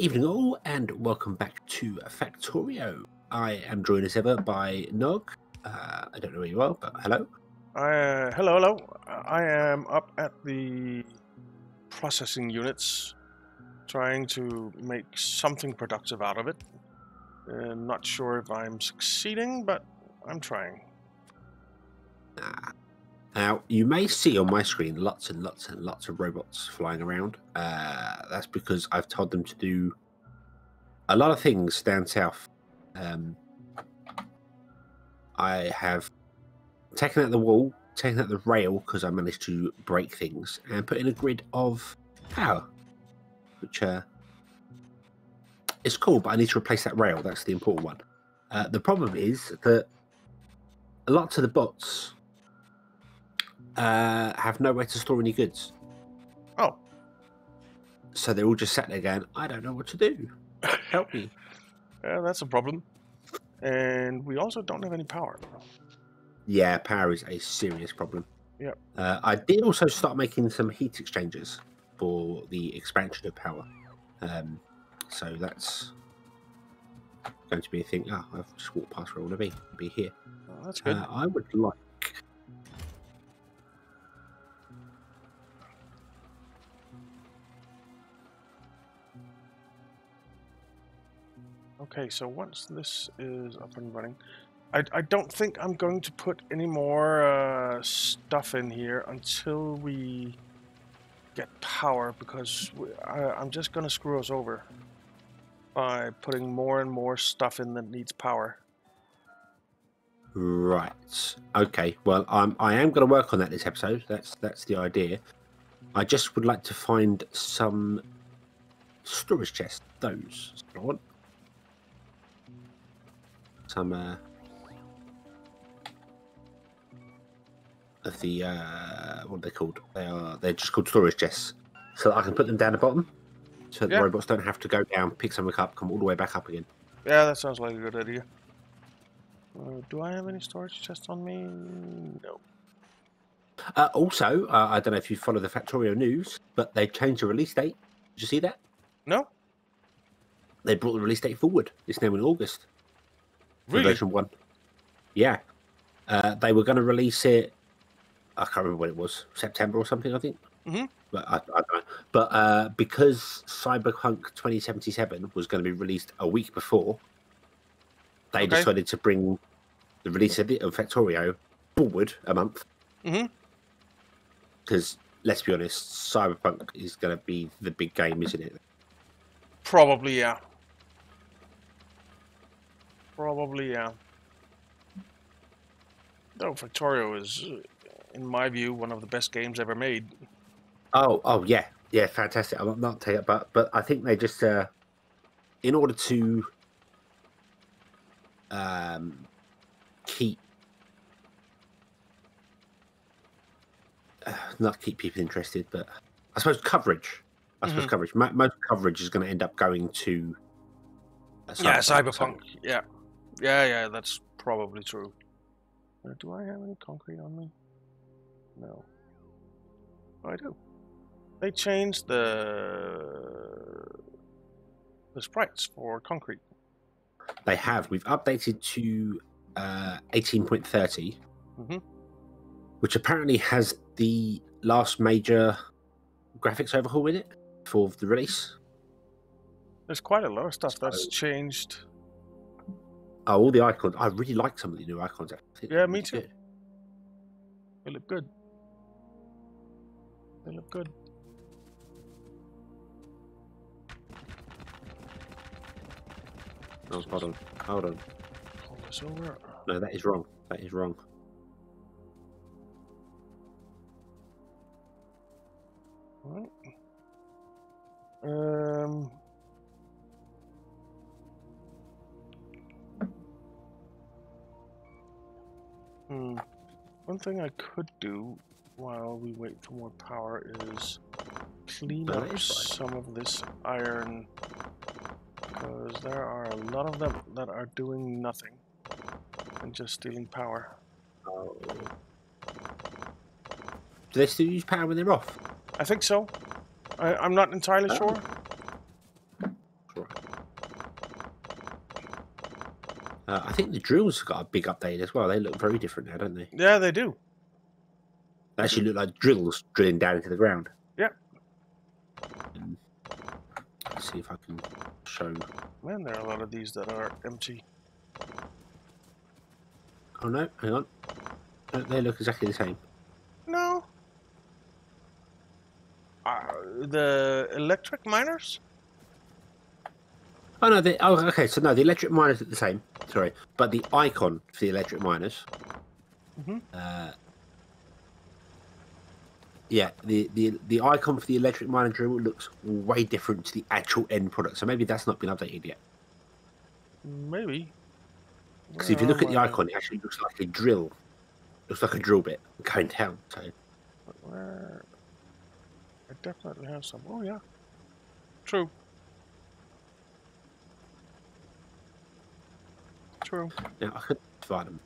Evening all, and welcome back to Factorio. I am joined as ever by Nog. Uh, I don't know where you are, but hello. Uh, hello, hello. I am up at the processing units, trying to make something productive out of it. Uh, not sure if I'm succeeding, but I'm trying. Ah. Now, you may see on my screen lots and lots and lots of robots flying around. Uh, that's because I've told them to do a lot of things down south. Um, I have taken out the wall, taken out the rail because I managed to break things, and put in a grid of power, which uh, is cool, but I need to replace that rail. That's the important one. Uh, the problem is that lots of the bots uh, have nowhere to store any goods. Oh. So they're all just sat there going, I don't know what to do. Help me. Yeah, that's a problem. And we also don't have any power. Yeah, power is a serious problem. Yep. Uh, I did also start making some heat exchangers for the expansion of power. Um, so that's going to be a thing. Ah, I've just walked past where I want to be. Be here. Oh, that's good. Uh, I would like. Okay, so once this is up and running, I, I don't think I'm going to put any more uh, stuff in here until we get power because we, I, I'm just going to screw us over by putting more and more stuff in that needs power. Right. Okay. Well, I'm I am going to work on that this episode. That's that's the idea. I just would like to find some storage chests. Those. Some uh, of the uh, what are they called? They are they're just called storage chests. So that I can put them down the bottom, so Yeah. the robots don't have to go down, pick something up, come all the way back up again. Yeah, that sounds like a good idea. Uh, do I have any storage chests on me? No. Uh, also, uh, I don't know if you follow the Factorio news, but they changed the release date. Did you see that? No? They brought the release date forward. It's now in August. Really? Version one. Yeah. Uh, they were going to release it. I can't remember when it was. September or something, I think. Mhm. But I, I don't know. But uh, because Cyberpunk 2077 was going to be released a week before, they Okay. decided to bring the release of, of Factorio forward a month. Mhm. Because let's be honest, Cyberpunk is going to be the big game, isn't it? Probably, yeah. Probably, yeah. Though Factorio is, in my view, one of the best games ever made. Oh, oh yeah, yeah, fantastic. I'm not taking it, but but I think they just uh, in order to um, keep uh, not keep people interested, but I suppose coverage. I suppose Mhm. coverage. Most coverage is going to end up going to yeah, so- Cyberpunk. Yeah. Yeah, yeah, that's probably true. Uh, do I have any concrete on me? No. Oh, I do. They changed the the sprites for concrete. They have. We've updated to uh, 18.30, Mhm. which apparently has the last major graphics overhaul in it for the release. There's quite a lot of stuff that's So- changed. Oh, all the icons. I really like some of the new icons. Actually. Yeah, me too. good. They look good. They look good. Oh, hold on. Hold on. Hold this over. No, that is wrong. That is wrong. Alright. Um. Hmm. One thing I could do while we wait for more power is clean up that is right. some of this iron because there are a lot of them that are doing nothing and just stealing power. Oh. Do they still use power when they're off? I think so. I, I'm not entirely Oh. sure. Uh, I think the drills got a big update as well. They look very different now, don't they? Yeah, they do. They actually look like drills drilling down into the ground. Yeah. Um, let's see if I can show. Man, there are a lot of these that are empty. Oh no, hang on. They look exactly the same. No. Uh, the electric miners? Oh no, they, oh okay. So no, the electric miners are the same. Sorry, but the icon for the electric miners. Mhm. Uh, yeah, the, the the icon for the electric miner drill looks way different to the actual end product. So maybe that's not been updated yet. Maybe. Because if you look at the icon, it actually looks like a drill. Looks like a drill bit going down. So Where? I definitely have some. Oh yeah. True. True. I could find them.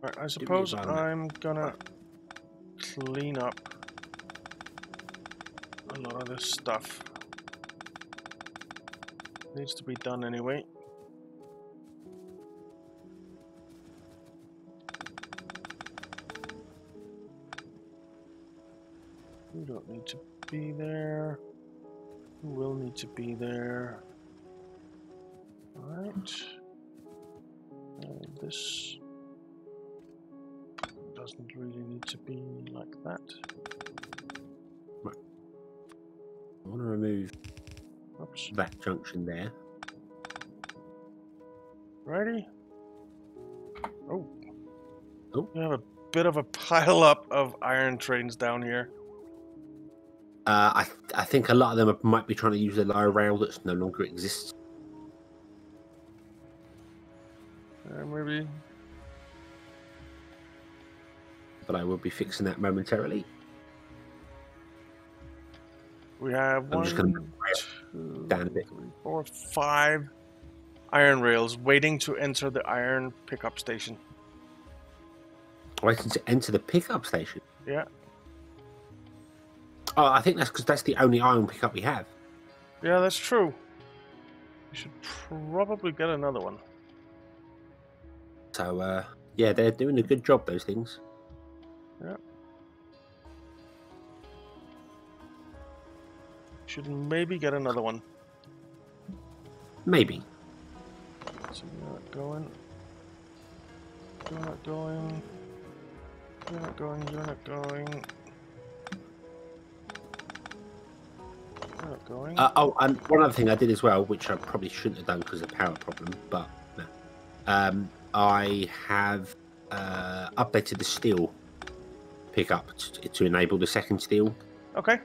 Right, I suppose. I'm gonna clean up a lot of this stuff. Needs to be done anyway. Need to be there. Alright. And this doesn't really need to be like that. I want to remove Oops. that junction there. Righty. Oh. Oh. We have a bit of a pile up of iron trains down here. Uh, I I think a lot of them are- might be trying to use the lower rail that's no longer exists. Uh, maybe. But I will be fixing that momentarily. We have I'm one, just gonna two, down a bit. three, four, five iron rails waiting to enter the iron pickup station. Waiting to enter the pickup station. Yeah. Oh, I think that's because that's the only iron pickup we have. Yeah, that's true. We should probably get another one. So uh, yeah, they're doing a good job. Those things. Yeah. Should maybe get another one. Maybe. So you're not going. You're not going. You're not going. You're not going. Not going. Uh, oh, and one other thing I did as well, which I probably shouldn't have done because of the power problem, but no. Um, I have uh, updated the steel pickup t- to enable the second steel. okay.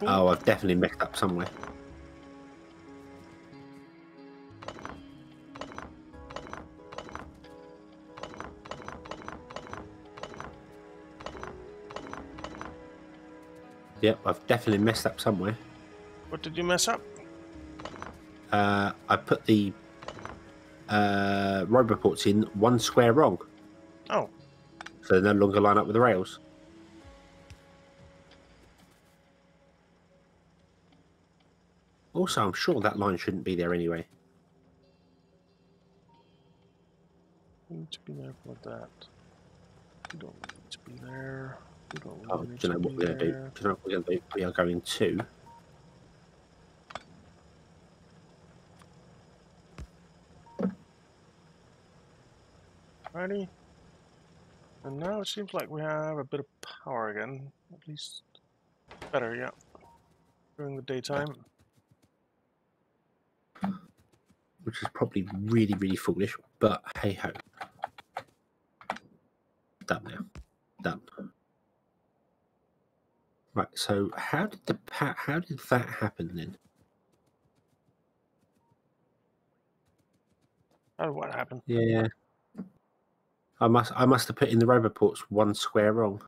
Cool. Oh, I've definitely messed up somewhere. Yep, I've definitely messed up somewhere. What did you mess up? Uh, I put the uh, roboports in one square wrong, Oh, so they no longer line up with the rails. Also, I'm sure that line shouldn't be there anyway. need to be there for that. You don't need to be there. Oh, do you know what we're going to do? Do you know what we're going to do? We are going to. Righty. And now it seems like we have a bit of power again. At least better, yeah. During the daytime. which is probably really, really foolish, but hey ho. Done now. Done. Right, so how did the how did that happen then? Oh, what happened? Yeah. I must I must have put in the roboports one square wrong.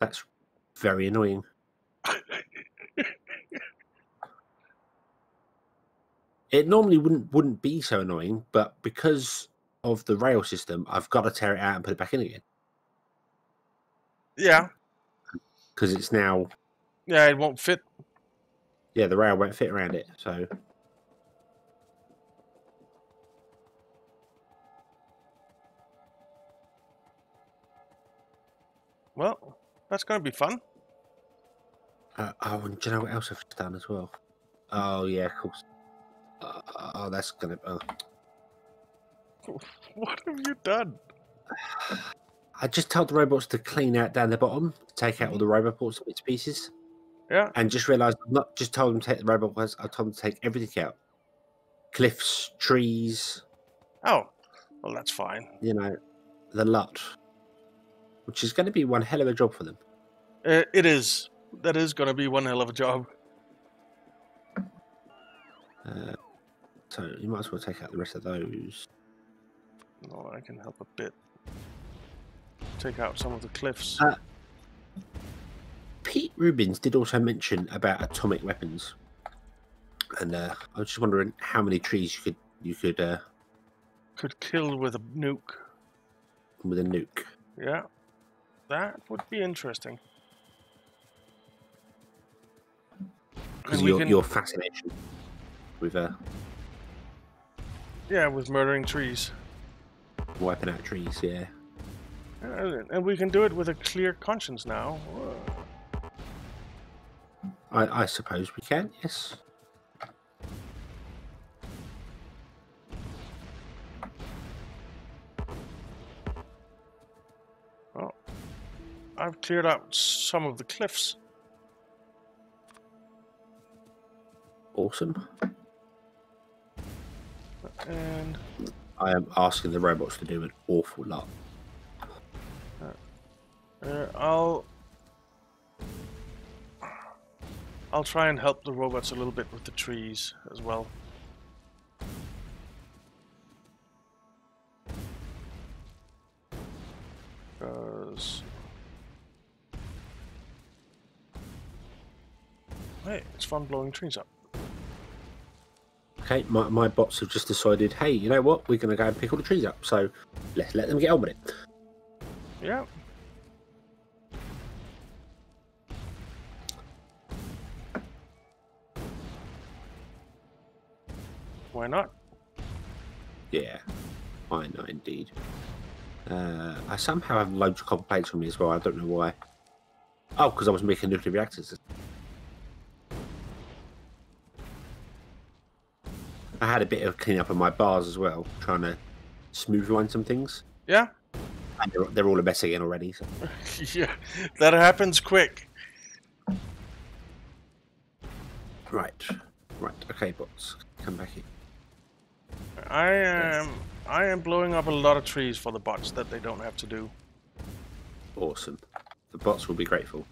That's very annoying. It normally wouldn't wouldn't be so annoying, but because of the rail system, I've got to tear it out and put it back in again. Yeah, because it's now yeah, it won't fit. yeah the rail won't fit around it. So Well, that's going to be fun. uh, oh, and do you know what else I've done as well? Oh yeah, of course. Uh, oh, that's gonna. Oh. What have you done? I just told the robots to clean out down the bottom, take out all the robots and bits and pieces, Yeah, and just realised I've not just told them to take the robot robots. I told them to take everything out: cliffs, trees, oh, well, that's fine. you know, the lot, which is going to be one hell of a job for them. Uh, it is. That is going to be one hell of a job. Uh, so you might as well take out the rest of those. No, I can help a bit. Take out some of the cliffs. Uh, Pete Rubins did also mention about atomic weapons, and uh, I was just wondering how many trees you could you could uh, Could kill with a nuke. with a nuke. Yeah, that would be interesting. Because your can- your fascination with uh, Yeah, with murdering trees. wiping out trees, yeah. Uh, and we can do it with a clear conscience now. I, I suppose we can. Yes. I've cleared out some of the cliffs. Awesome. And I am asking the robots to do an awful lot. Uh, I'll I'll try and help the robots a little bit with the trees as well. Because hey, it's fun blowing trees up. Okay, my, my bots have just decided, hey, you know what? We're going to go and pick all the trees up. So let's let them get on with it. Yeah. Why not? Yeah, I know indeed. Uh, I somehow have loads of copper plates on me as well. I don't know why. Oh, because I was making nuclear reactors. I had a bit of clean up on my bars as well, trying to smooth line some things. Yeah. And they're, they're all a mess again already. So. yeah. That happens quick. Right, right. Okay, bots, come back here. I am I am blowing up a lot of trees for the bots that they don't have to do. Awesome. The bots will be grateful.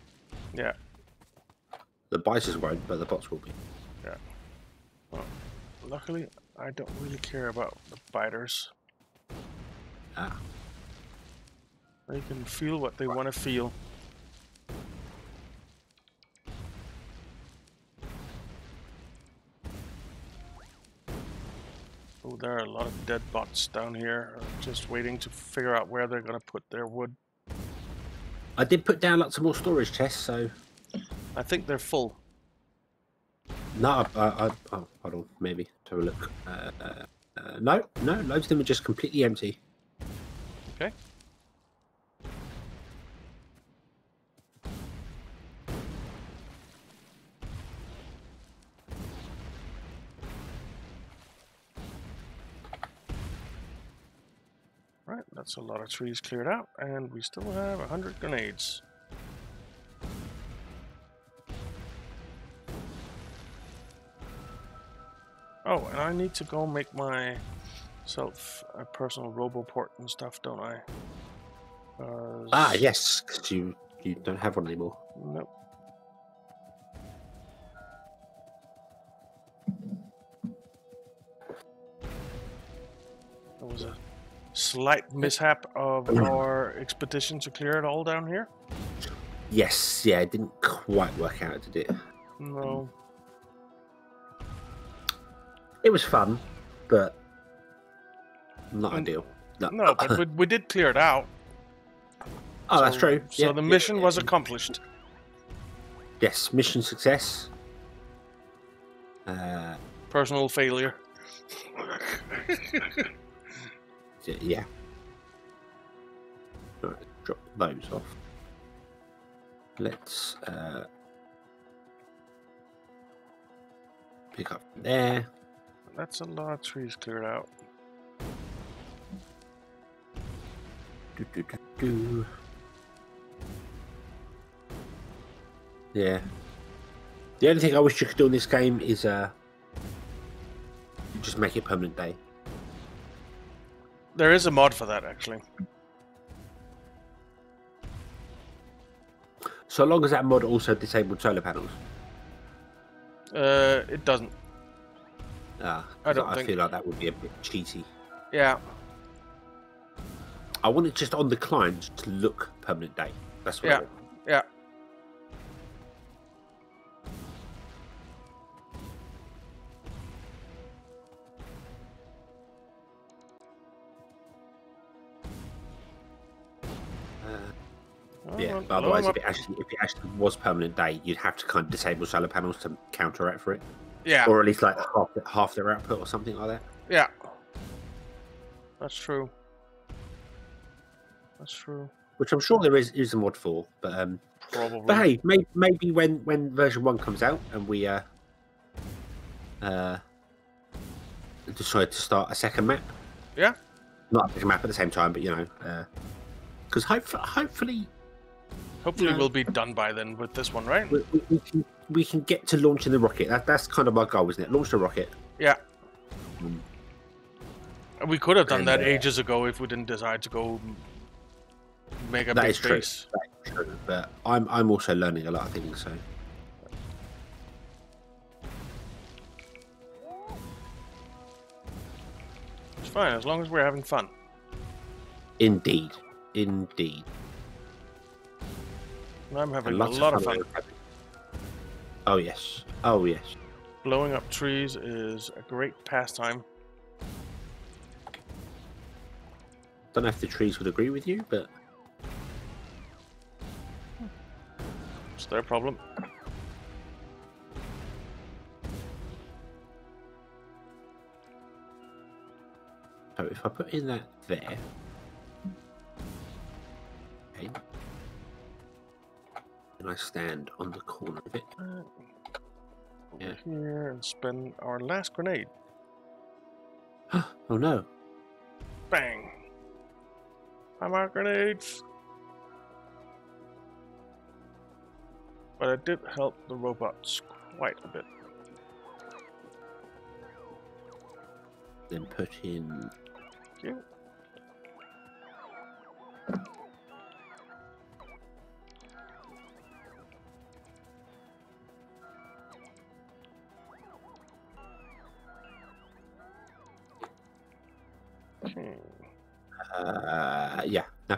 Yeah. The biters won't, but the bots will be. Yeah. Luckily, I don't really care about the biters. Ah, They can feel what they want to feel. There are a lot of dead bots down here, uh, just waiting to figure out where they're gonna put their wood. I did put down lots of more storage chests, so I think they're full. no. I, I, I, oh, hold on, maybe to have a look. Uh, uh, uh, no, no, loads of them are just completely empty. That's a lot of trees cleared out, and we still have a hundred grenades. Oh, and I need to go make my self a personal roboport and stuff, don't I? Uh, Ah, yes, because you you don't have one anymore. Nope. Slight mishap of our expedition to clear it all down here. Yes, yeah, it didn't quite work out, did it? No. It was fun, but not Mm. ideal. No, No, but we, we did clear it out. Oh, that's true. So Yeah, the mission yeah, was yeah. accomplished. Yes, mission success. Uh, Personal failure. y- yeah. Right, drop those off. Let's uh, pick up from there. That's a lot of trees cleared out. Do, do, do, do. Yeah. The only thing I wish you could do in this game is uh, just make it permanent day. There is a mod for that actually. So long as that mod also disabled solar panels. Uh, it doesn't. Uh, I don't I think- feel like that would be a bit cheaty. Yeah. I want it just on the client to look permanent day. That's what I Yeah. want. Yeah. Otherwise, if it actually if it actually was permanent day, you'd have to kind of disable solar panels to counteract for it, yeah. or at least like half half their output or something like that. Yeah. That's true. That's true. Which I'm sure there is is a mod for, but um, Probably. but hey, maybe, maybe when when version one comes out and we uh uh decide to start a second map, Yeah. not a second map at the same time, but you know, because hopefully, hopefully Hopefully we'll be done by then with this one, right? we, we, we can we can get to launching the rocket. That, that's kind of our goal, isn't it? Launch the rocket. Yeah. Mm. We could have done And, that uh, ages ago if we didn't decide to go make a That big is true. That's true. But I'm I'm also learning a lot of things. So It's fine as long as we're having fun. indeed, indeed, I'm having a lot of fun. fun. Oh yes, oh yes. Blowing up trees is a great pastime. Don't know if the trees would agree with you, but It's their problem. so if I put in that there, okay, and I stand on the corner of it. Over Yeah. here and spend our last grenade. oh no! Bang! I'm out grenades. But it did help the robots quite a bit. Then put in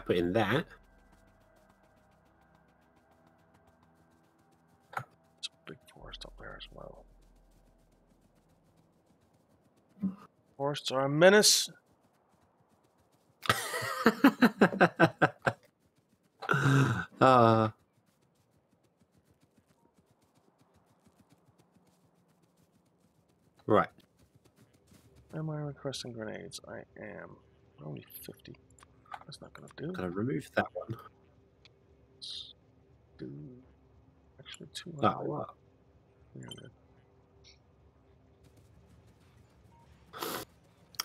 put in that. It's a big forest up there as well. Forests are a menace. uh, right. Am I requesting grenades? I am. Only 50. That's not gonna do. Gonna remove that one. Do actually 200. Oh, good.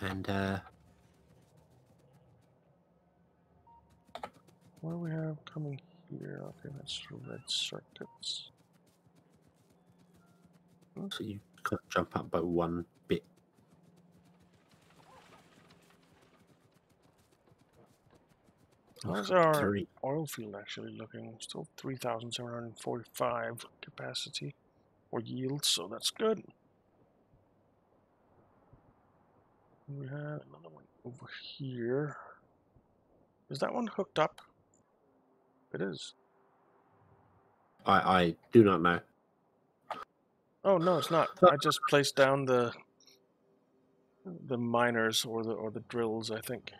And uh, What do we have coming here? Okay, that's red circuits. so you of jump up by one bit. How's our Three. oil field actually looking? Still 3,745 capacity or yield, so that's good. We have another one over here. Is that one hooked up? It is. I, I do not know. Oh no, it's not. I just placed down the the miners or the or the drills, I think.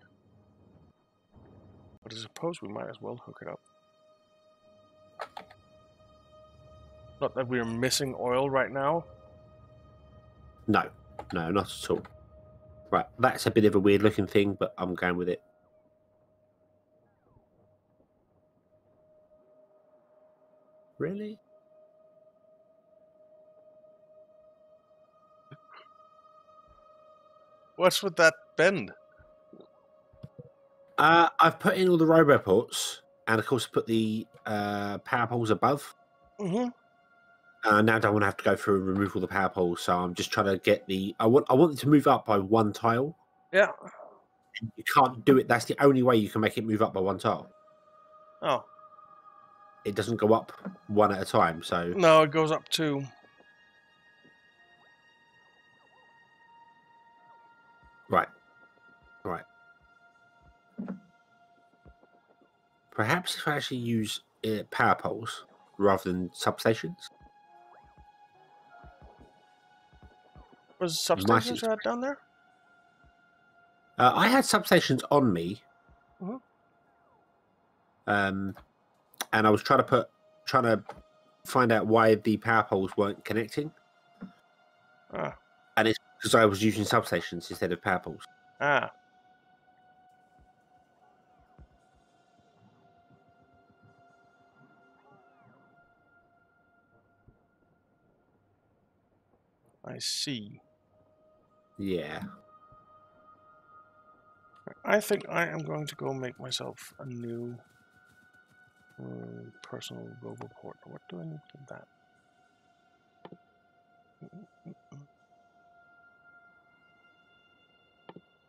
But I suppose we might as well hook it up. Not that we're missing oil right now. No, no, not at all. Right, that's a bit of a weird looking thing, but I'm going with it. Really? What's with that bend? Uh, I've put in all the roboports, and of course, put the uh, power poles above. Mm-hmm. Uh, now I don't want to have to go through and remove all the power poles, so I'm just trying to get the. I want I want it to move up by one tile. Yeah. You can't do it. That's the only way you can make it move up by one tile. Oh It doesn't go up one at a time. So no, it goes up to. right, right. Perhaps if I actually use uh, power poles rather than substations. Was substations right down there? Uh, I had substations on me, Mhm. um, and I was trying to put trying to find out why the power poles weren't connecting, Ah, and it's because I was using substations instead of power poles. ah. I see. Yeah, I think I am going to go make myself a new um, personal roboport. What do I need for that?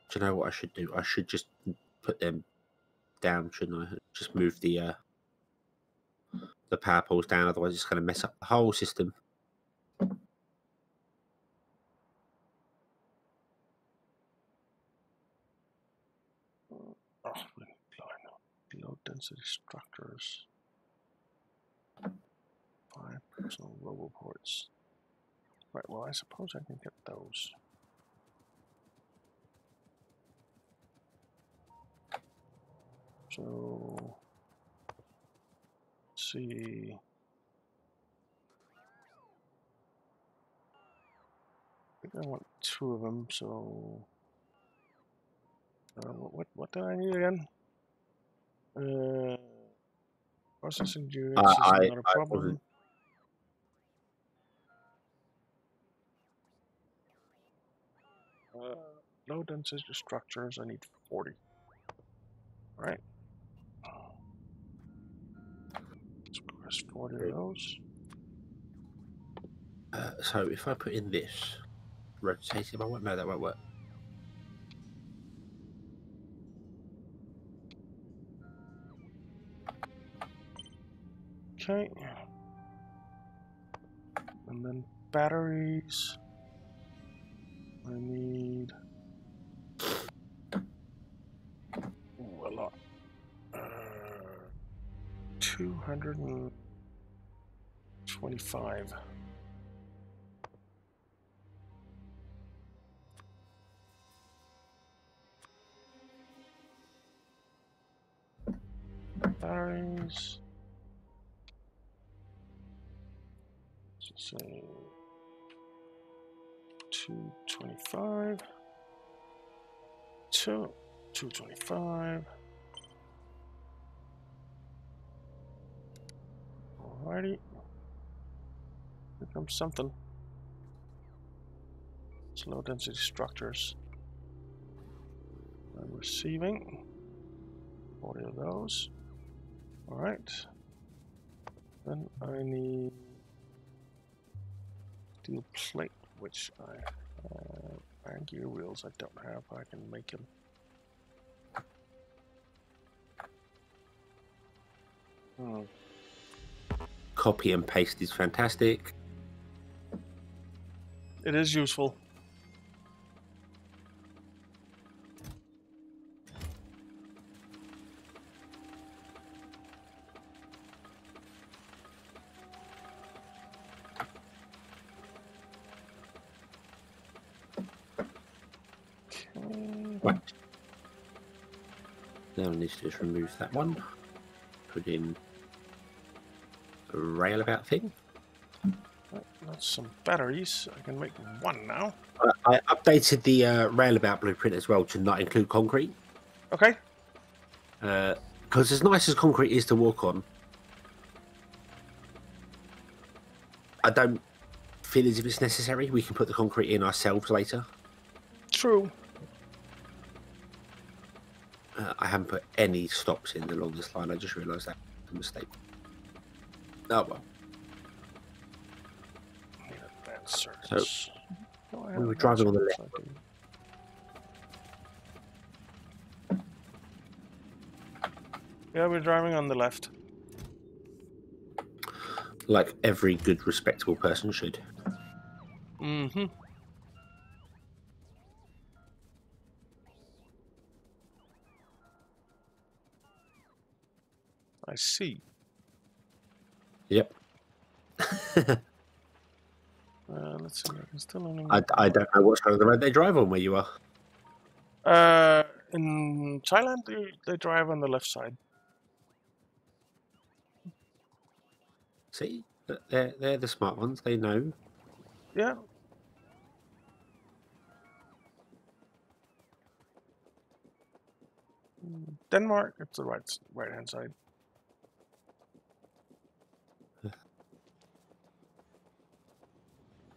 do you know what I should do? I should just put them down, shouldn't I? Just move the uh, the power poles down, otherwise it's going to mess up the whole system. Oh, we need line- low density structures. Five personal roboports. Right, well, I suppose I can get those. So, let's see. I think I want two of them, so. Uh, what, what what do I need again? Uh, processing units Uh, is I- not a problem. Uh, low density structures. I need forty. All right. Let's press forty of those. Uh, so if I put in this rotating, I won't know that won't work. Okay. And then batteries. I need Ooh, a lot. Uh, two hundred and twenty-five. Batteries. Say two twenty-five. Two two twenty-five. Alrighty. Here comes something. It's low density structures. I'm receiving 40 of those. Alright. Then I need steel plate, which I have. Iron gear wheels I don't have. I can make them. Hmm. Copy and paste is fantastic. It is useful. Okay. Right. Then I need to just remove that one. Put in a rail about thing. That's some batteries. I can make one now. I, I updated the uh, rail-about blueprint as well to not include concrete. Okay. Because as nice as concrete is to walk on, I don't feel as if it's necessary. We can put the concrete in ourselves later. True. Uh, put any stops in along this line. I just realised that was a mistake. Oh well. Need advanced service. No, I we were driving on the left. Yeah, we're driving on the left. Like every good, respectable person should. Mm-hmm. I see. Yep. Uh, let's see. I can still only. I, I don't know what side of the road they drive on where you are. Uh, in Thailand, they, they drive on the left side. See, they're they're the smart ones. They know. Yeah. Denmark, it's the right right hand side.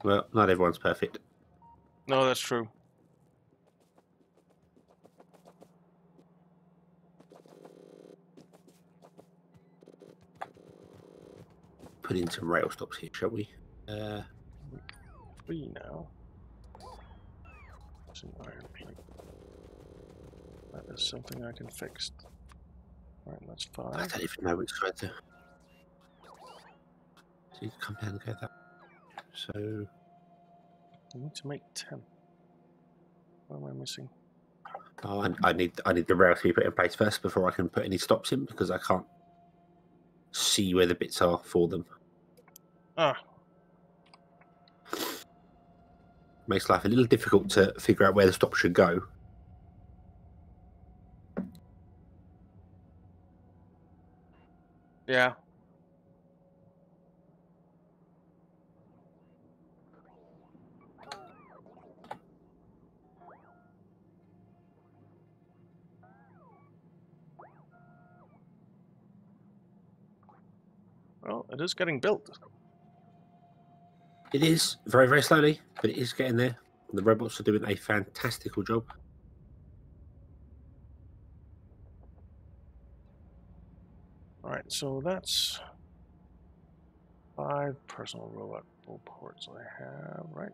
Well, not everyone's perfect. No, that's true. Put in some rail stops here, shall we? Uh, Three now. An iron plate. That is something I can fix. Alright, that's fine. I don't even know which side to. So you can come down and go that. So I need to make ten. What am I missing? oh, I, I need I need the rail to be put in place first before I can put any stops in because I can't see where the bits are for them. Ah, Makes life a little difficult to figure out where the stop should go. yeah. Well, it is getting built. It is very very slowly, but it is getting there. The robots are doing a fantastical job. Alright, so that's five personal robot ports I have, right?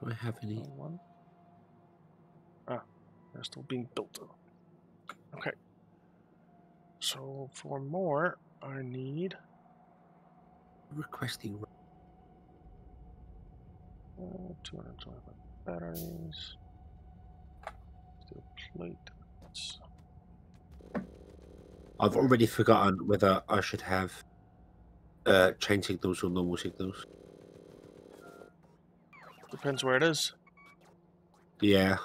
Do I have any? One. Ah, they're still being built. Okay. So for more, I need requesting? uh, 225 batteries. Steel plate. I've already forgotten whether I should have uh, chain signals or normal signals. Depends where it is. Yeah.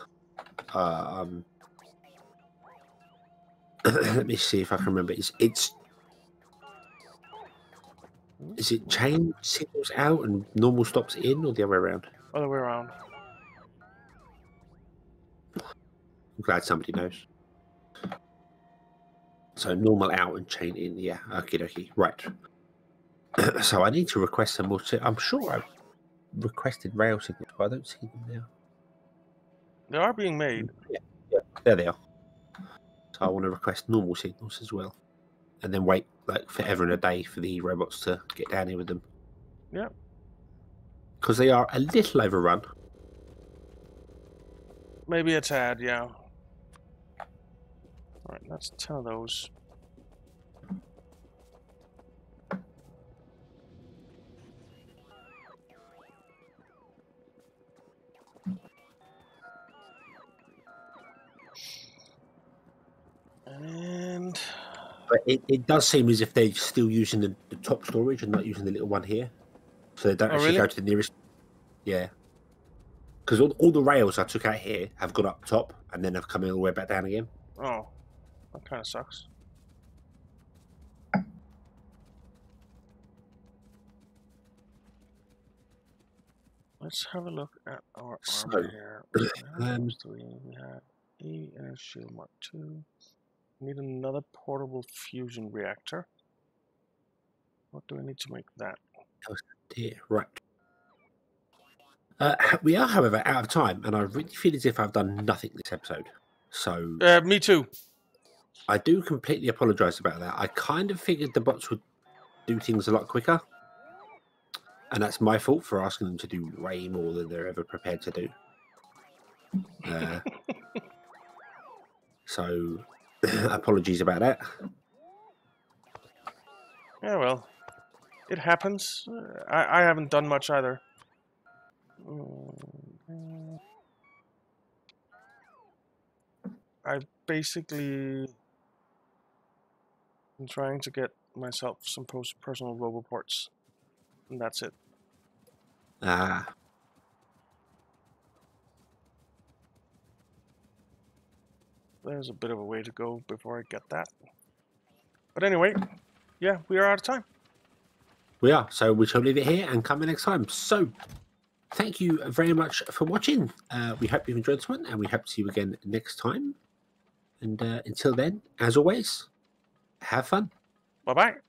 Uh, um, let me see if I can remember. It's, it's is it chain signals out and normal stops in, or the other way around? Other way around. I'm glad somebody knows. So normal out and chain in. Yeah. Okay. Okay. Right. so I need to request some more. I'm sure I requested rail signals, but I don't see them now. They are being made. Mm, yeah. There they are. So I want to request normal signals as well, and then wait like forever and a day for the robots to get down here with them. Yeah. Because they are a little overrun. Maybe a tad, yeah. Alright, that's 10 of those. But it, it does seem as if they're still using the, the, top storage and not using the little one here. So they don't oh, actually really? go to the nearest. Yeah. Because all, all the rails I took out here have gone up top and then have come all the way back down again. Oh, that kind of sucks. Let's have a look at our armor so, here. Um, we have um, EF Shield Mark 2 need another portable fusion reactor. What do I need to make that? Oh Dear, right. Uh, we are, however, out of time, and I really feel as if I've done nothing this episode. So Uh, me too. I do completely apologise about that. I kind of figured the bots would do things a lot quicker, and that's my fault for asking them to do way more than they're ever prepared to do. Uh, so apologies about that. Yeah, well, it happens. I, I haven't done much either. I basically am trying to get myself some post personal roboports, and that's it. Ah, There's a bit of a way to go before I get that. But anyway, yeah, we are out of time. we are. So we shall leave it here and come in next time. So thank you very much for watching. Uh, we hope you've enjoyed this one, and we hope to see you again next time. And uh, until then, as always, have fun. Bye bye.